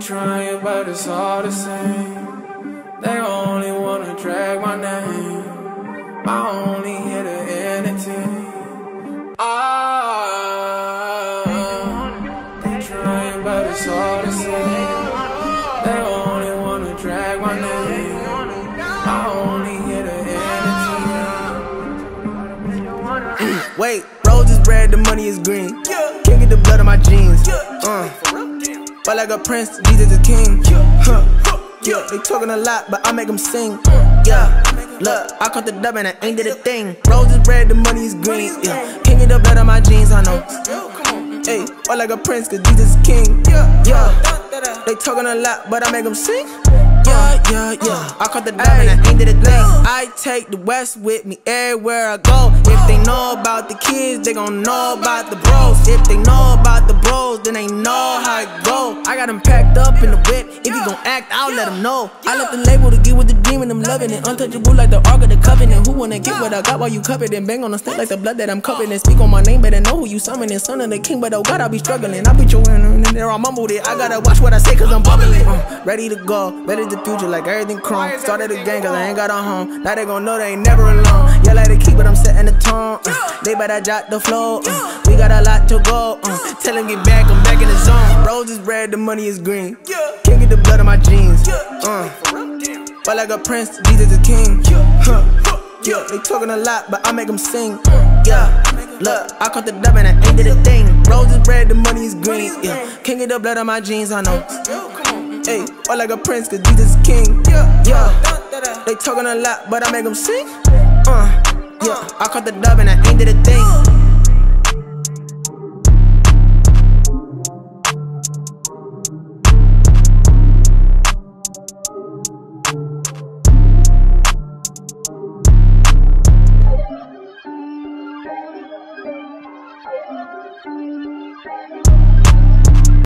trying, but it's all the same. They only wanna drag my name. My only hit anything. Ah, they but it's all the same. They only wanna name. Only anything. Wait, rose is red, the money is green. Can't get the blood on my. But like a prince, Jesus is king. Huh. Yeah, they talking a lot, but I make them sing. Yeah, look, I caught the dub and I ain't did a thing. Rose is red, the money is green. Yeah, can't get the blood on my genes, I know. Hey, or like a prince, cause Jesus is king. Yeah, they talking a lot, but I make them sing. Yeah, yeah, yeah. I caught the dub and I ain't did a thing. I take the West with me everywhere I go. If they know about the kids, they gon' know about the bros. If they know about got them packed up in the whip. If he gon' act, I'll let him know. I left the label to get with the demon, I'm loving it. Untouchable like the Ark of the Covenant. Who wanna get what I got while you covered and bang on the stick like the blood that I'm covered and speak on my name. Better know who you summoning. Son of the king, but oh God, I be struggling. I put your hand in there, I mumbled it. I gotta watch what I say, cause I'm bubbling. Uh, ready to go, ready to the future, like everything chrome. Started again, cause I ain't got a home. Now they gon' know they ain't never alone. Yeah, like the key, but I'm setting the tone. Uh, they better jot the flow. Uh, we got a lot to go. Uh, tell them get back, I'm back in the zone. Rose is red, the money is green. Yeah. Can't get the blood on my genes. Uh, but like a prince, Jesus is king. Yeah. Huh. Yeah, they talking a lot, but I make them sing. Yeah, look, I caught the dub and I ain't did a thing. Rose is red, the money is green. Yeah, can't get the blood on my genes, I know. Hey, or like a prince, cause Jesus is king. Yeah, yeah, they talking a lot, but I make them sing. Uh, yeah, I caught the dub and I ain't did a thing.